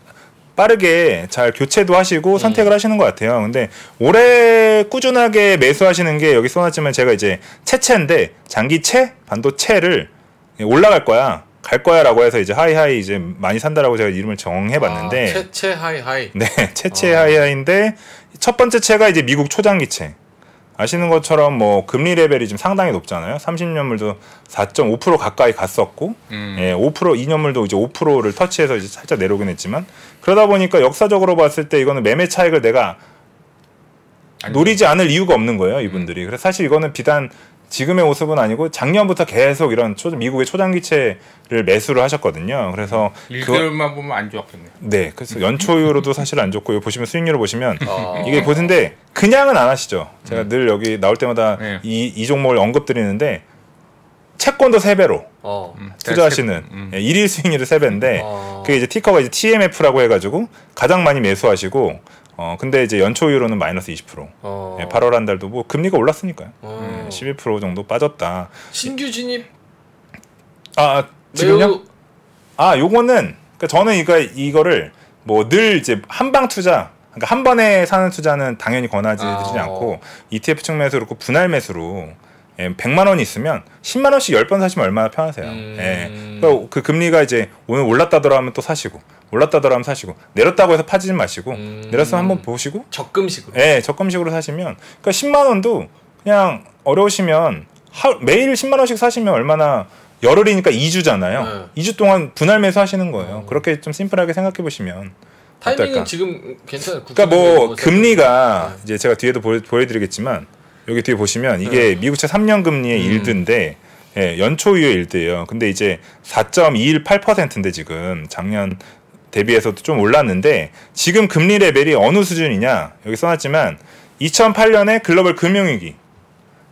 빠르게 잘 교체도 음. 하시고 선택을 하시는 것 같아요. 근데 올해 꾸준하게 매수하시는 게 여기 써놨지만 제가 이제 채채인데 장기채 반도체를 올라갈 거야. 갈 거야라고 해서 이제 하이하이 이제 많이 산다라고 제가 이름을 정해봤는데 아, 채채 하이하이. 네, <laughs> 채채 어. 하이하이인데 첫 번째 채가 이제 미국 초장기채. 아시는 것처럼 뭐 금리 레벨이 지금 상당히 높잖아요. 30년물도 4.5% 가까이 갔었고, 음. 예, 5% 2년물도 이제 5%를 터치해서 이제 살짝 내려오긴 했지만 그러다 보니까 역사적으로 봤을 때 이거는 매매 차익을 내가 노리지 않을 이유가 없는 거예요, 이분들이. 그래서 사실 이거는 비단 지금의 모습은 아니고 작년부터 계속 이런 초, 미국의 초장기채를 매수를 하셨거든요. 그래서 그거- 1개월만 보면 안 좋았겠네요. 네, 그래서 연초율로도 사실 안 좋고 여기 보시면 수익률을 보시면 어. 이게 보는데 그냥은 안 하시죠. 제가 늘 여기 나올 때마다 네. 이, 이 종목을 언급드리는데 채권도 세배로 어. 음. 투자하시는 음. 예, 일일 수익률이 세배인데 어. 그게 이제 티커가 이제 TMF라고 해가지고 가장 많이 매수하시고 어 근데 이제 연초율로는 마이너스 20%. 어. 예, 8월 한 달도 뭐 금리가 올랐으니까요. 어. 예, 11% 정도 빠졌다. 신규 진입 아, 아 지금요? 매우 아, 요거는 그러니까 저는 이거 이거를 뭐 늘 이제 한방 투자 그러니까 한 번에 사는 투자는 당연히 권하지 아. 드리지 않고 ETF 측면에서 그렇고 분할 매수로 예, 100만 원이 있으면 10만 원씩 10번 사시면 얼마나 편하세요. 음. 예. 그러니까 그 금리가 이제 오늘 올랐다더라 하면 또 사시고 올랐다더라 하면 사시고 내렸다고 해서 파지지 마시고 음. 내렸으면 한번 보시고 적금식으로. 예, 적금식으로 사시면 그러니까 10만 원도 그냥 어려우시면 하, 매일 10만 원씩 사시면 얼마나 열흘이니까 2주잖아요. 네. 2주 동안 분할 매수 하시는 거예요. 그렇게 좀 심플하게 생각해 보시면 타이밍은 어떨까? 지금 괜찮아요. 그러니까 뭐 금리가 네. 이제 제가 뒤에도 보, 여드리겠지만 여기 뒤에 보시면 이게 미국채 3년 금리의 음. 일드인데 예, 연초유의 일드예요. 근데 이제 4.218%인데 지금 작년 대비해서도 좀 올랐는데 지금 금리 레벨이 어느 수준이냐 여기 써놨지만 2008년에 글로벌 금융위기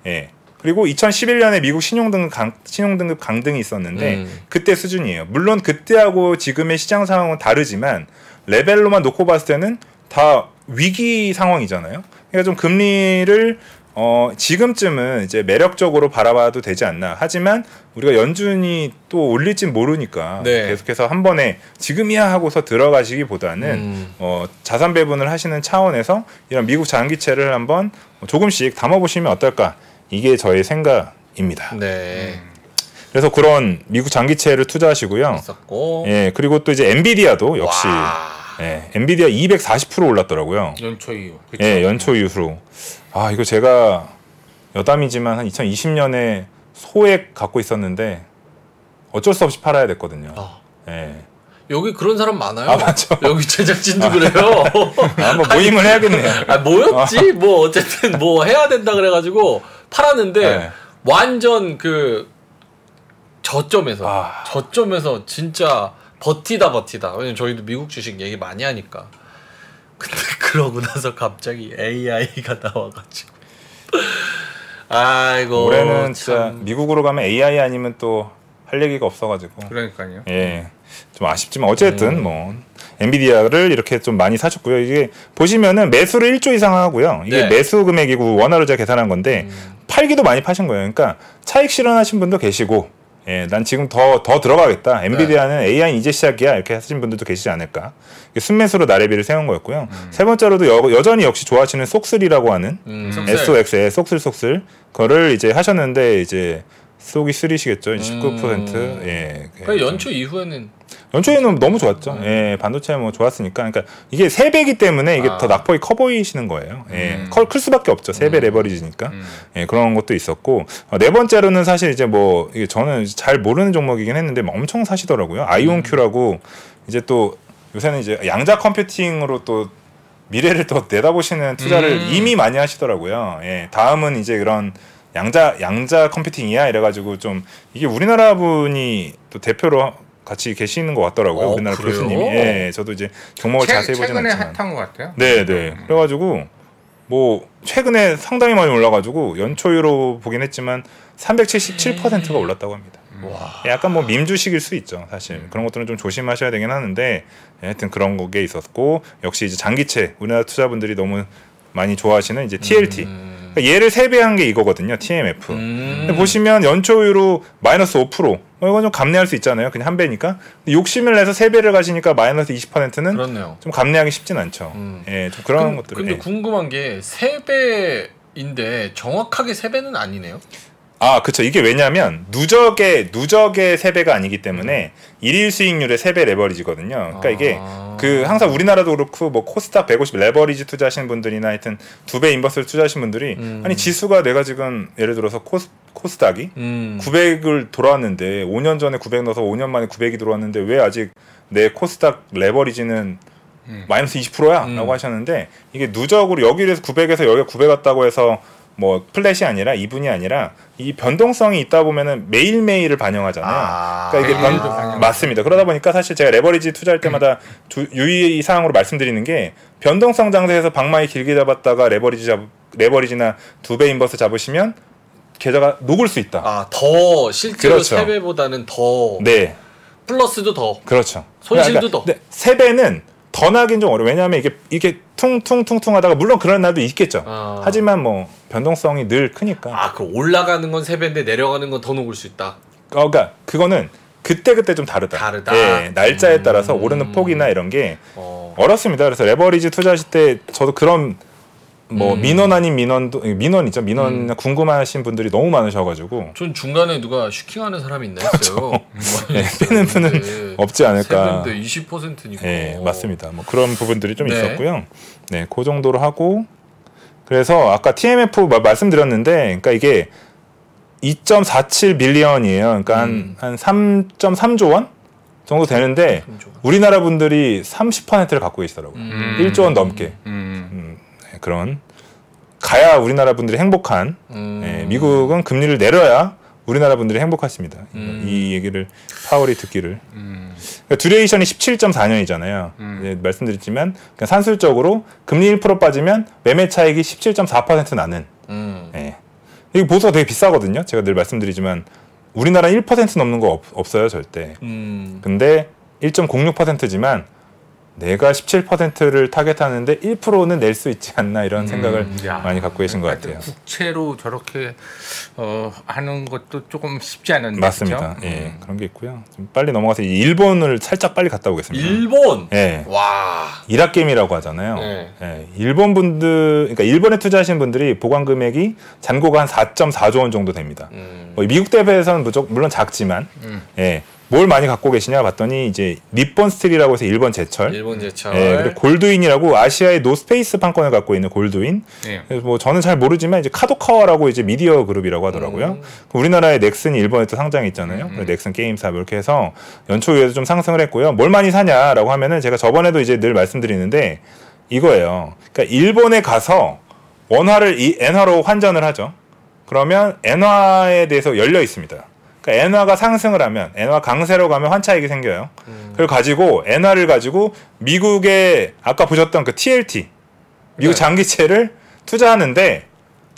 예. 그리고 2011년에 미국 신용등급, 강, 신용등급 강등이 있었는데 음. 그때 수준이에요. 물론 그때하고 지금의 시장 상황은 다르지만 레벨로만 놓고 봤을 때는 다 위기 상황이잖아요. 그러니까 좀 금리를 어 지금쯤은 이제 매력적으로 바라봐도 되지 않나. 하지만 우리가 연준이 또 올릴진 모르니까 네. 계속해서 한 번에 지금이야 하고서 들어가시기보다는 음. 어, 자산 배분을 하시는 차원에서 이런 미국 장기채를 한번 조금씩 담아보시면 어떨까 이게 저의 생각입니다. 네. 그래서 그런 미국 장기채를 투자하시고요. 있었고. 예 그리고 또 이제 엔비디아도 역시 와. 예, 엔비디아 240% 올랐더라고요. 연초 이후. 그쵸? 예 연초 이후로 아 이거 제가 여담이지만 한 2020년에 소액 갖고 있었는데 어쩔 수 없이 팔아야 됐거든요. 아, 예. 여기 그런 사람 많아요. 아, 맞죠. <laughs> 여기 제작진도 그래요. <laughs> 아, 한번 모임을 해야겠네요. <laughs> 아 뭐였지? 뭐 어쨌든 뭐 해야 된다 그래가지고 팔았는데 네. 완전 그 저점에서 아. 저점에서 진짜 버티다 버티다. 왜냐면 저희도 미국 주식 얘기 많이 하니까. 근데 <laughs> 그러고 나서 갑자기 AI가 나와가지고. 아이고. 올해는 진짜 참. 미국으로 가면 AI 아니면 또 할 얘기가 없어가지고 그러니까요. 예. 좀 아쉽지만 어쨌든 음. 뭐 엔비디아를 이렇게 좀 많이 사셨고요. 이게 보시면은 매수를 1조 이상 하고요. 이게 네. 매수 금액이고 원화로 제가 계산한 건데 음. 팔기도 많이 파신 거예요. 그러니까 차익 실현하신 분도 계시고 예, 난 지금 더 더 들어가겠다. 엔비디아는 AI 이제 시작이야. 이렇게 하신 분들도 계시지 않을까. 순매수로 나래비를 세운 거였고요. 세 번째로도 여, 여전히 역시 좋아하시는 속슬이라고 하는 음, 속슬. SOX의 속슬 속슬 그거를 이제 하셨는데 이제 속이 쓰리시겠죠. 19% 음. 예. 그러니까 연초 이후에는 연초에는 너무 좋았죠. 예, 반도체 뭐 좋았으니까. 그러니까 이게 세 배기 때문에 이게 아. 더 낙폭이 커 보이시는 거예요. 예, 음. 커, 클 수밖에 없죠. 세배 음. 레버리지니까. 음. 예, 그런 것도 있었고 어, 네 번째로는 사실 이제 뭐 이게 저는 잘 모르는 종목이긴 했는데 뭐 엄청 사시더라고요. 아이온큐라고 이제 또 요새는 이제 양자 컴퓨팅으로 또 미래를 또 내다보시는 투자를 음. 이미 많이 하시더라고요. 예, 다음은 이제 그런 양자 양자 컴퓨팅이야 이래가지고 좀 이게 우리나라 분이 또 대표로 같이 계시는 것 같더라고요. 어, 우리나라 그래요? 교수님이. 예, 저도 이제 종목을 최, 자세히 최근에 않지만. 핫한 것 같아요. 네, 네. 그래가지고 뭐 최근에 상당히 많이 올라가지고 연초로 보긴 했지만 377%가 올랐다고 합니다. 와. 약간 뭐 밈주식일 수 있죠, 사실. 그런 것들은 좀 조심하셔야 되긴 하는데, 예, 하여튼 그런 게 있었고, 역시 이제 장기채, 우리나라 투자분들이 너무 많이 좋아하시는 이제 TLT. 음. 그러니까 얘를 세배한 게 이거거든요, TMF. 음. 보시면 연초율로 마이너스 5%. 어, 이건 좀 감내할 수 있잖아요. 그냥 한 배니까. 욕심을 내서 세 배를 가시니까 마이너스 20%는 그렇네요. 좀 감내하기 쉽진 않죠. 음. 예, 좀 그런 근- 것들을. 근데 예. 궁금한 게 세 배인데 정확하게 세 배는 아니네요. 아, 그쵸. 이게 왜냐면 누적의 누적의 세배가 아니기 때문에 일일 수익률의 세배 레버리지거든요. 그러니까 이게 아. 그 항상 우리나라도 그렇고 뭐 코스닥 150 레버리지 투자하시는 분들이나 하여튼 두 배 인버스를 투자하시는 분들이 음. 아니 지수가 내가 지금 예를 들어서 코스 코스닥이 음. 900을 돌아왔는데 5년 전에 900 넣어서 5년 만에 900이 들어왔는데 왜 아직 내 코스닥 레버리지는 음. 마이너스 20%야? 음. 라고 하셨는데 이게 누적으로 여기에서 900에서 여기가 900 갔다고 해서 뭐 flat이 아니라 이분이 아니라 이 변동성이 있다 보면은 매일 매일을 반영하잖아요. 아. 그러니까 이게 변. 맞습니다. 그러다 보니까 사실 제가 레버리지 투자할 때마다 주, 유의 사항으로 말씀드리는 게 변동성 장세에서 방망이 길게 잡았다가 레버리지 잡 레버리지나 두 배 인버스 잡으시면 계좌가 녹을 수 있다. 아, 더 실제로 그렇죠. 세 배보다는 더 네. 플러스도 더. 그렇죠. 손실도 더. 네, 세 배는 더 나긴 좀 어려워. 왜냐하면 이게 이게 퉁퉁퉁퉁 하다가 물론 그런 날도 있겠죠. 아. 하지만 뭐 변동성이 늘 크니까. 아, 그 올라가는 건세 배인데 내려가는 건 더 녹을 수 있다. 어, 그러니까 그거는 그때 그때 좀 다르다. 다르다. 예, 날짜에 음. 따라서 오르는 폭이나 이런 게 어. 어렵습니다. 그래서 레버리지 투자하실 때 저도 그런 뭐 음. 민원 아닌 민원도 민원이죠. 민원 궁금하신 분들이 너무 많으셔가지고 전 중간에 누가 슈킹하는 사람이 있나 했어요. <laughs> 네, 빼는 분은 없지 않을까. 세배인데 20%니까. 예, 맞습니다. 뭐 그런 부분들이 좀 네. 있었고요. 네, 그 정도로 하고 그래서 아까 TMF 마- 말씀드렸는데, 그러니까 이게 2.47 빌리언이에요. 그러니까 음. 한, 한 3.3조 원 정도 되는데 우리나라 분들이 30%를 갖고 계시더라고요. 음. 1조 원 넘게 음. 음, 네, 그런 가야 우리나라 분들이 행복한. 음. 예, 미국은 금리를 내려야 우리나라 분들이 행복하십니다. 음. 이 얘기를 파월이 듣기를. 음. 그러니까 듀레이션이 17.4년이잖아요. 음. 말씀드렸지만 그냥 산술적으로 금리 1% 빠지면 매매 차익이 17.4% 나는. 음. 예. 이거 보수가 되게 비싸거든요. 제가 늘 말씀드리지만 우리나라 1% 넘는 거 없, 없어요 절대. 음. 근데 1.06%지만 내가 17%를 타겟하는데 1%는 낼 수 있지 않나 이런 생각을 음, 야. 많이 갖고 계신 것 하여튼 같아요. 국채로 저렇게 어, 하는 것도 조금 쉽지 않은데 맞습니다. 그죠? 예, 음. 그런 게 있고요. 좀 빨리 넘어가서 이 일본을 살짝 빨리 갔다 오겠습니다. 일본. 예. 와. 이라게임이라고 하잖아요. 네. 예, 일본 분들, 그러니까 일본에 투자하신 분들이 보관 금액이 잔고가 한 4.4조 원 정도 됩니다. 음. 뭐 미국 대비해서는 무조, 물론 작지만, 음. 예, 뭘 많이 갖고 계시냐 봤더니 이제 Nippon Steel이라고 해서 일본 제철, 일본 제철. 예, 그리고 골드윈이라고 아시아의 노스페이스 판권을 갖고 있는 골드윈. 예. 그래서 뭐 저는 잘 모르지만 이제 카도카와라고 이제 미디어 그룹이라고 하더라고요. 음. 그 우리나라의 넥슨이 일본에 또 상장이 있잖아요. 음. 그래서 넥슨 게임사 이렇게 해서 연초에도 좀 상승을 했고요. 뭘 많이 사냐라고 하면은 제가 저번에도 이제 늘 말씀드리는데 이거예요. 그러니까 일본에 가서 원화를 이 엔화로 환전을 하죠. 그러면 엔화에 대해서 열려 있습니다. 그러니까 엔화가 상승을 하면 엔화 강세로 가면 환차익이 생겨요. 음. 그걸 가지고 엔화를 가지고 미국의 아까 보셨던 그 TLT 미국 네. 장기채를 투자하는데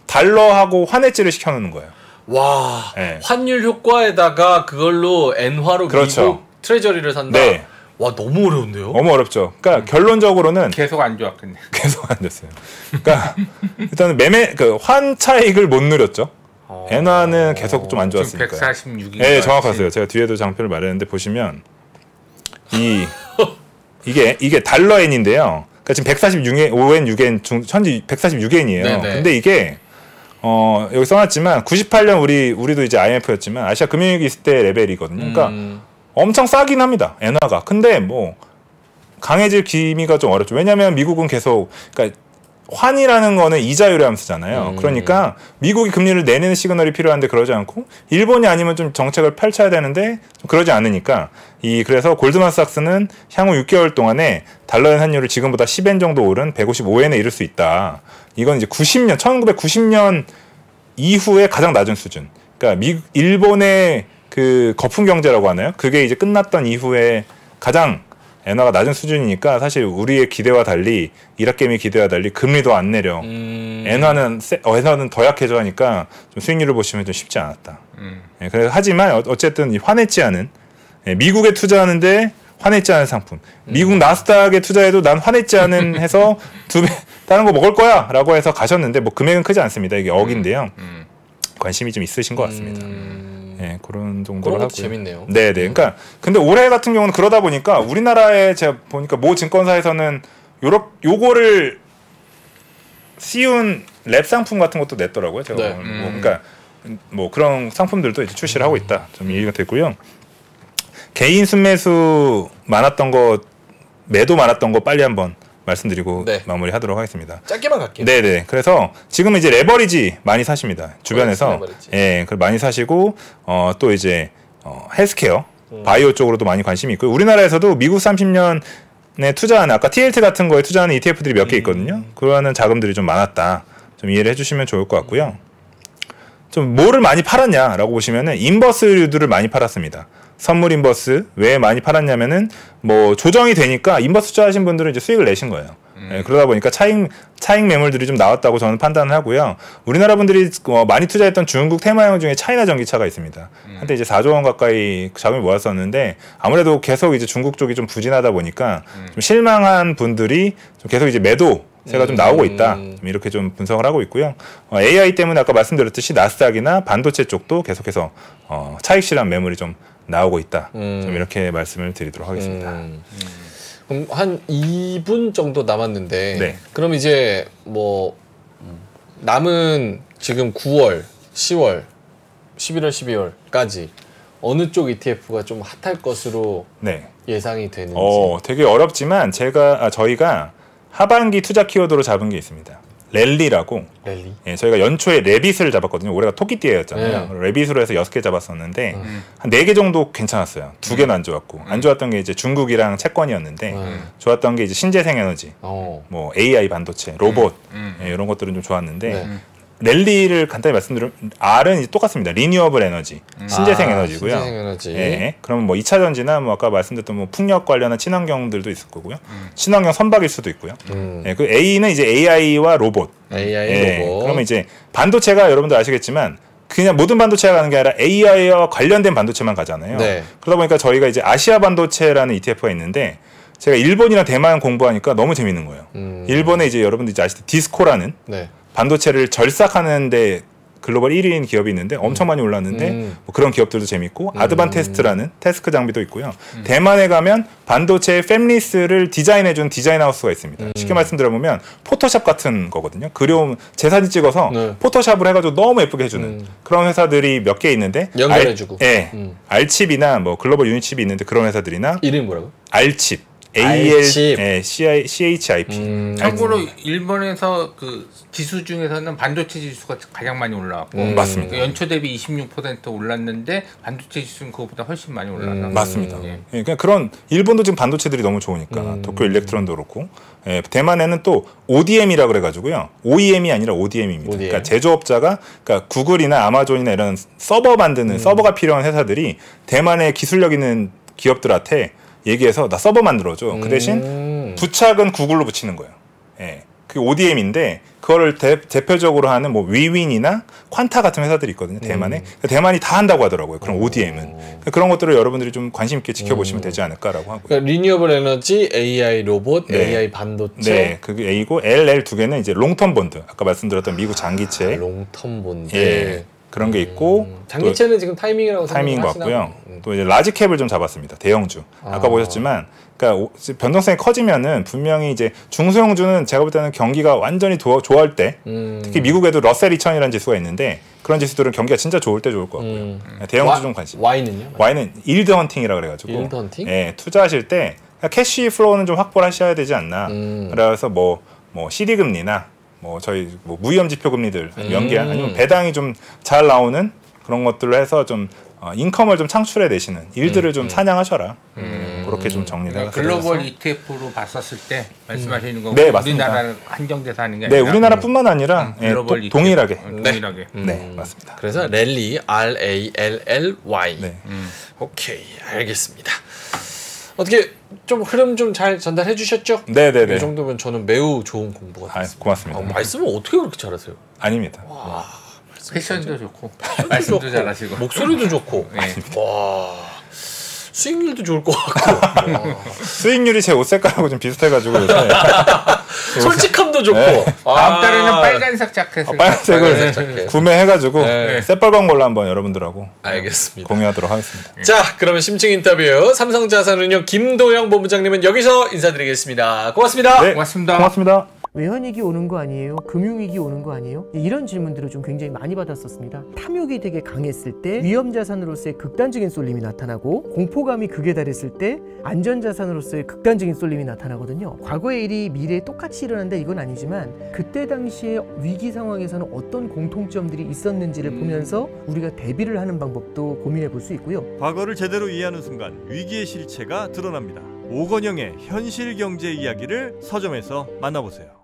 달러하고 환해지를 시켜놓는 거예요. 와. 네. 환율 효과에다가 그걸로 엔화로 그렇죠. 미국 트레저리를 산다. 네. 와, 너무 어려운데요? 너무 어렵죠. 그러니까 결론적으로는 계속 안 좋았겠네. <laughs> 계속 안 됐어요. 그러니까 일단은 매매 그 환 차익을 못 누렸죠. 어. 엔화는 계속 좀 안 좋았으니까. 146인 예, 정확하세요. 제가 뒤에도 장표를 마련했는데 보시면 이 <laughs> 이게 이게 달러 엔인데요. 그러니까 지금 146엔 5엔 6엔 중 현재 146엔이에요. 네네. 근데 이게 어 여기 써놨지만 98년 우리 우리도 이제 IMF였지만 아시아 금융위기 있을 때 레벨이거든요. 그러니까 음. 엄청 싸긴 합니다. 엔화가. 근데 뭐 강해질 기미가 좀 어렵죠. 왜냐하면 미국은 계속 그러니까 환이라는 거는 이자율에 함 쓰잖아요. 음. 그러니까 미국이 금리를 내리는 시그널이 필요한데 그러지 않고 일본이 아니면 좀 정책을 펼쳐야 되는데 좀 그러지 않으니까 이 그래서 골드만삭스는 향후 6개월 동안에 달러의 환율을 지금보다 10엔 정도 오른 155엔에 이를 수 있다. 이건 이제 90년 1990년 이후에 가장 낮은 수준. 그러니까 미 일본의 그 거품 경제라고 하나요? 그게 이제 끝났던 이후에 가장 엔화가 낮은 수준이니까 사실 우리의 기대와 달리 이라게임의 기대와 달리 금리도 안 내려. 음. 엔화는 세, 어, 엔화는 더 약해져 하니까 좀 수익률을 보시면 좀 쉽지 않았다. 음. 예, 그래 하지만 어- 어쨌든 이 화냈지 않은 예, 미국에 투자하는데 화냈지 않은 상품. 미국 나스닥에 투자해도 난 화냈지 않은 <laughs> 해서 두 배 다른 거 먹을 거야라고 해서 가셨는데 뭐 금액은 크지 않습니다. 이게 억인데요. 음. 관심이 좀 있으신 것 같습니다. 음. 예, 그런 정도로. 것도 재밌네요. 네, 네. 그러니까 근데 올해 같은 경우는 그러다 보니까 우리나라에 제가 보니까 모 증권사에서는 요렇 요거를 씌운 랩 상품 같은 것도 냈더라고요. 제가 네. 오늘 음. 뭐 그러니까 뭐 그런 상품들도 이제 출시를 하고 있다. 좀 이해가 됐고요. 개인 순매수 많았던 거 매도 많았던 거 빨리 한번 말씀드리고 네. 마무리하도록 하겠습니다. 짧게만 갈게요. 네네. 그래서 지금 이제 레버리지 많이 사십니다. 주변에서 레버리지. 예, 그걸 많이 사시고 어, 또 이제 어, 헬스케어, 음. 바이오 쪽으로도 많이 관심이 있고 우리나라에서도 미국 30년에 투자하는 아까 TLT 같은 거에 투자하는 ETF들이 몇 개 있거든요. 음. 그러는 자금들이 좀 많았다. 좀 이해를 해주시면 좋을 것 같고요. 좀 뭐를 많이 팔았냐라고 보시면은 인버스류들을 많이 팔았습니다. 선물 인버스 왜 많이 팔았냐면은 뭐 조정이 되니까 인버스 투자하신 분들은 이제 수익을 내신 거예요. 예, 그러다 보니까 차익 차익 매물들이 좀 나왔다고 저는 판단을 하고요. 우리나라 분들이 어, 많이 투자했던 중국 테마형 중에 차이나 전기차가 있습니다. 한때 이제 4조 원 가까이 자금이 모았었는데 아무래도 계속 이제 중국 쪽이 좀 부진하다 보니까 좀 실망한 분들이 좀 계속 이제 매도 세가 좀 나오고 있다. 음. 좀 이렇게 좀 분석을 하고 있고요. 어, AI 때문에 아까 말씀드렸듯이 나스닥이나 반도체 쪽도 계속해서 어, 차익 실현 매물이 좀 나오고 있다. 음. 좀 이렇게 말씀을 드리도록 하겠습니다. 음. 그럼 한 2분 정도 남았는데 네. 그럼 이제 뭐 남은 지금 9월, 10월, 11월, 12월까지 어느 쪽 ETF가 좀 핫할 것으로 네. 예상이 되는지 어, 되게 어렵지만 제가 아, 저희가 하반기 투자 키워드로 잡은 게 있습니다. 랠리라고 랠리. 예, 저희가 연초에 레빗을 잡았거든요. 올해가 토끼띠였잖아요. 네. 레빗으로 해서 여섯 개 잡았었는데 음. 한네 개 정도 괜찮았어요. 두 개는 안 좋았고 안 좋았던 게 이제 중국이랑 채권이었는데 음. 좋았던 게 이제 신재생 에너지, 어. 뭐 AI 반도체, 로봇 음. 예, 이런 것들은 좀 좋았는데 네. 랠리를 간단히 말씀드리면 R은 이제 똑같습니다. renewable 에너지, 신재생 아, 에너지고요. 신재생 에너지. 예. 그러면 뭐 2차 전지나 뭐 아까 말씀드렸던 뭐 풍력 관련한 친환경들도 있을 거고요. 친환경 선박일 수도 있고요. 음. 예, 그 A는 이제 AI와 로봇. AI 예, 로봇. 그러면 이제 반도체가 여러분들 아시겠지만 그냥 모든 반도체가 가는 게 아니라 AI와 관련된 반도체만 가잖아요. 네. 그러다 보니까 저희가 이제 아시아 반도체라는 ETF가 있는데 제가 일본이랑 대만 공부하니까 너무 재밌는 거예요. 음. 일본에 이제 여러분들 이제 아시듯 디스코라는 네. 반도체를 절삭하는데 글로벌 1위인 기업이 있는데 엄청 많이 올랐는데 음. 뭐 그런 기업들도 재밌고 아드반테스트라는 테스트 장비도 있고요. 음. 대만에 가면 반도체 fabless를 디자인해준 디자인 하우스가 있습니다. 음. 쉽게 말씀드려보면 포토샵 같은 거거든요. 그려움 제 사진 찍어서 네. 포토샵을 해가지고 너무 예쁘게 해주는 음. 그런 회사들이 몇 개 있는데 연결해주고. 알, 예, 음. 알칩이나 뭐 글로벌 유니칩이 있는데 그런 회사들이나 이름이 뭐라고? 알칩 A L 알칩. 예, C I C H I P 음. 참고로 일본에서 그 지수 중에서는 반도체 지수가 가장 많이 올라왔고 음. 맞습니다. 그 연초 대비 26% 올랐는데 반도체 지수는 그거보다 훨씬 많이 올라서 음. 맞습니다. 예. 예, 그냥 그런 일본도 지금 반도체들이 너무 좋으니까 음. 도쿄 일렉트론도 그렇고 예, 대만에는 또 ODM이라 그래가지고요 OEM이 아니라 ODM입니다. ODM. 그러니까 제조업자가 그러니까 구글이나 아마존이나 이런 서버 음. 만드는 서버가 필요한 회사들이 대만의 기술력 있는 기업들한테 얘기해서 나 서버 만들어줘. 그 대신 음. 부착은 구글로 붙이는 거예요. 예. 그 ODM인데 그거를 대, 대표적으로 하는 뭐 위윈이나 퀀타 같은 회사들이 있거든요. 대만에. 음. 대만이 다 한다고 하더라고요. 그런 ODM은. 그런 것들을 여러분들이 좀 관심 있게 지켜보시면 음. 되지 않을까라고 하고요. 그러니까 renewable 에너지, AI 로봇, 네. AI 반도체, 네, 그게 A고 LL 두 개는 이제 long-term bond. 아까 말씀드렸던 미국 장기채. long-term bond. 예. 그런 게 있고 음, 장기채는 지금 타이밍이라고 타이밍인 것 같고요. 음. 또 이제 large cap을 좀 잡았습니다. 대형주. 아까 아. 보셨지만 그러니까 오- 변동성이 커지면은 분명히 이제 중소형주는 제가 볼 때는 경기가 완전히 도- 좋아할 때 음. 특히 미국에도 러셀 2000이라는 지수가 있는데 그런 지수들은 경기가 진짜 좋을 때 좋을 것 같고요. 음. 대형주 와- 좀 관심. Y는요? Y는 yield hunting이라 그래 가지고 yield hunting? 예, 투자하실 때 cash flow는 좀 확보를 하셔야 되지 않나. 음. 그래서 뭐, 뭐 CD 금리나 뭐 저희 뭐 무위험 지표 금리들 음. 연계한 아니면 배당이 좀 잘 나오는 그런 것들로 해서 좀 어, 인컴을 좀 창출해 내시는 일들을 음. 좀 사냥하셔라. 그렇게 좀 정리를 그러니까 해서 글로벌 ETF로 봤었을 때 말씀하시는 거 네, 맞습니다. 우리나라는 한정돼서 하는 게 네, 아니라 우리나라뿐만 아니라 예, 글로벌 도- ETF. 동일하게. 어, 동일하게. 네, 맞습니다. 그래서 랠리 R A L L Y. 네. 오케이 알겠습니다. 어떻게 좀 흐름 좀 잘 전달해 주셨죠? 네, 네, 네. 이 정도면 저는 매우 좋은 공부가 아, 됐습니다. 고맙습니다. 어, 말씀을 어떻게 그렇게 잘하세요? 아닙니다. 패션도 좋고 말씀도 좋고, 잘하시고 목소리도 좋고 네. 와 수익률도 좋을 것 같고 와, <laughs> 수익률이 제 옷 색깔하고 좀 비슷해가지고 요새 <laughs> 솔직함도 좋고 네. 다음 아, 달에는 빨간색 자켓을 어, 빨간색을 빨간색 자켓. 구매해가지고 네. 새빨간 걸로 한번 여러분들하고 알겠습니다. 공유하도록 하겠습니다. 자 그러면 심층 인터뷰 삼성자산운용 김도영 본부장님은 여기서 인사드리겠습니다. 고맙습니다. 네, 고맙습니다. 고맙습니다. 외환위기 오는 거 아니에요? 금융위기 오는 거 아니에요? 이런 질문들을 좀 굉장히 많이 받았었습니다. 탐욕이 되게 강했을 때 위험자산으로서의 극단적인 쏠림이 나타나고 공포감이 극에 달했을 때 안전자산으로서의 극단적인 쏠림이 나타나거든요. 과거의 일이 미래에 똑같이 일어난다 이건 아니지만 그때 당시에 위기 상황에서는 어떤 공통점들이 있었는지를 보면서 우리가 대비를 하는 방법도 고민해 볼 수 있고요. 과거를 제대로 이해하는 순간 위기의 실체가 드러납니다. 오건영의 현실 경제 이야기를 서점에서 만나보세요.